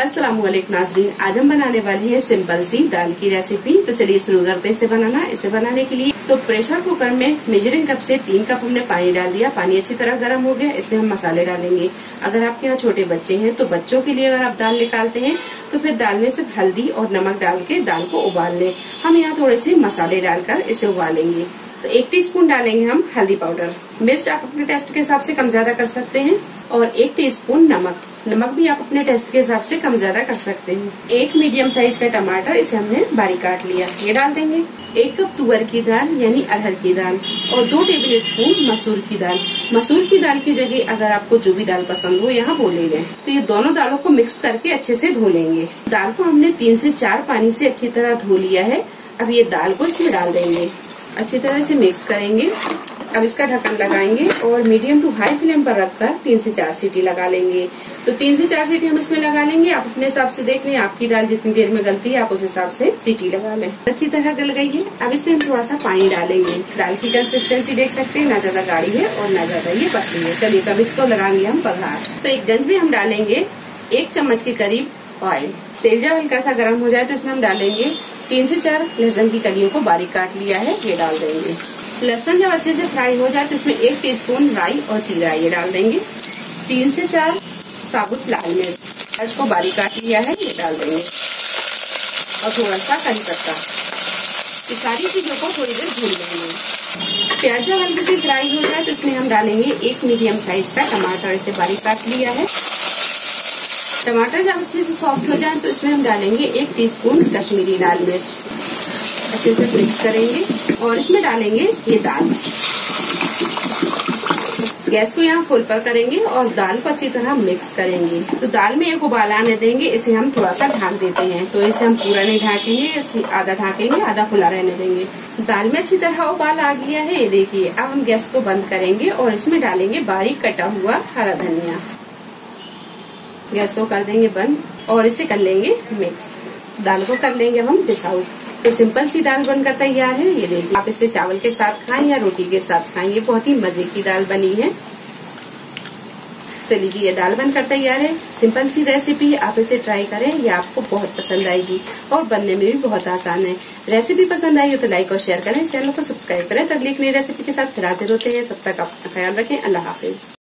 अस्सलाम वालेकुम नाजरीन। आज हम बनाने वाले हैं सिंपल सी दाल की रेसिपी तो चलिए शुरू करते हैं इसे बनाना। इसे बनाने के लिए तो प्रेशर कुकर में मेजरिंग कप से तीन कप हमने पानी डाल दिया। पानी अच्छी तरह गर्म हो गया। इसमें हम मसाले डालेंगे। अगर आपके यहाँ छोटे बच्चे हैं तो बच्चों के लिए अगर आप दाल निकालते हैं तो फिर दाल में सिर्फ़ हल्दी और नमक डाल के दाल को उबाल लें। हम यहाँ थोड़े से मसाले डालकर इसे उबालेंगे। तो एक टीस्पून डालेंगे हम हल्दी पाउडर मिर्च आप अपने टेस्ट के हिसाब से कम ज़्यादा कर सकते हैं और एक टीस्पून नमक। नमक भी आप अपने टेस्ट के हिसाब से कम ज़्यादा कर सकते हैं। एक मीडियम साइज़ का टमाटर इसे हमने बारीक काट लिया। ये डाल देंगे। एक कप तुअर की दाल, यानी अरहर की दाल, और दो टेबल स्पून मसूर की दाल। मसूर की दाल की जगह अगर आपको जो भी दाल पसंद हो, यहाँ बोले गए तो ये दोनों दालों को मिक्स करके अच्छे से धो लेंगे। दाल को हमने तीन से चार पानी से अच्छी तरह धो लिया है। अब ये दाल को इसमें डाल देंगे। अच्छी तरह से मिक्स करेंगे। अब इसका ढक्कन लगाएँगे और मीडियम टू हाई फ्लेम पर रखकर तीन से चार सीटी लगा लेंगे। तो तीन से चार सीटी हम इसमें लगा लेंगे। आप अपने हिसाब से देख लें, आपकी दाल जितनी देर में गलती है, आप उस हिसाब से सीटी लगा लें। अच्छी तरह गल गई है। अब इसमें हम थोड़ा सा पानी डालेंगे। दाल की कंसिस्टेंसी देख सकते हैं, ना ज़्यादा गाढ़ी है और ना ज़्यादा ये पतली है। चलिए तो अब इसको लगाएँगे हम बघार तो एक गंज में हम डालेंगे एक चम्मच के करीब ऑयल तेल जब हल्का सा गर्म हो जाए तो इसमें हम डालेंगे तीन से चार लहसुन की कलियों को बारीक काट लिया है, ये डाल देंगे। लहसुन जब अच्छे से फ्राई हो जाए तो इसमें एक टीस्पून राई और जीरा ये डाल देंगे। तीन से चार साबुत लाल मिर्च। प्याज को बारीक काट लिया है, ये डाल देंगे। और थोड़ा सा करी पत्ता। ये सारी चीज़ों को थोड़ी देर भून लेंगे। प्याज जब हल्के से फ्राई हो जाए तो इसमें हम डालेंगे एक मीडियम साइज़ का टमाटर। इसे बारीक काट लिया है। टमाटर जब अच्छे से सॉफ्ट हो जाए तो इसमें हम डालेंगे एक टीस्पून कश्मीरी लाल मिर्च। अच्छे से मिक्स करेंगे और इसमें डालेंगे ये दाल। गैस को यहाँ फुल पर करेंगे और दाल को अच्छी तरह मिक्स करेंगे। तो दाल में एक उबाल आने देंगे, इसे हम थोड़ा सा ढाक देते हैं। तो इसे हम पूरा नहीं ढाकेंगे, इसे आधा ढाकेंगे, आधा खुला रहने देंगे। दाल में अच्छी तरह उबाल आ गया है। ये देखिए, अब हम गैस को बंद करेंगे और इसमें डालेंगे बारीक कटा हुआ हरा धनिया। गैस को कर देंगे बंद और इसे कर लेंगे मिक्स। दाल को कर लेंगे हम डिश आउट तो सिंपल सी दाल बनकर तैयार है। ये देखिए, आप इसे चावल के साथ खाएँ या रोटी के साथ खाएँ, ये बहुत ही मज़े की दाल बनी है। तो लीजिए, ये दाल बनकर तैयार है। सिंपल सी रेसिपी आप इसे ट्राई करें, ये आपको बहुत पसंद आएगी और बनने में भी बहुत आसान है। रेसिपी पसंद आई हो तो लाइक और शेयर करें, चैनल को सब्सक्राइब करें तो अगली एक नई रेसिपी के साथ फिर हाजिर होते हैं। तब तक अपना ख्याल रखें। अल्लाह हाफिज।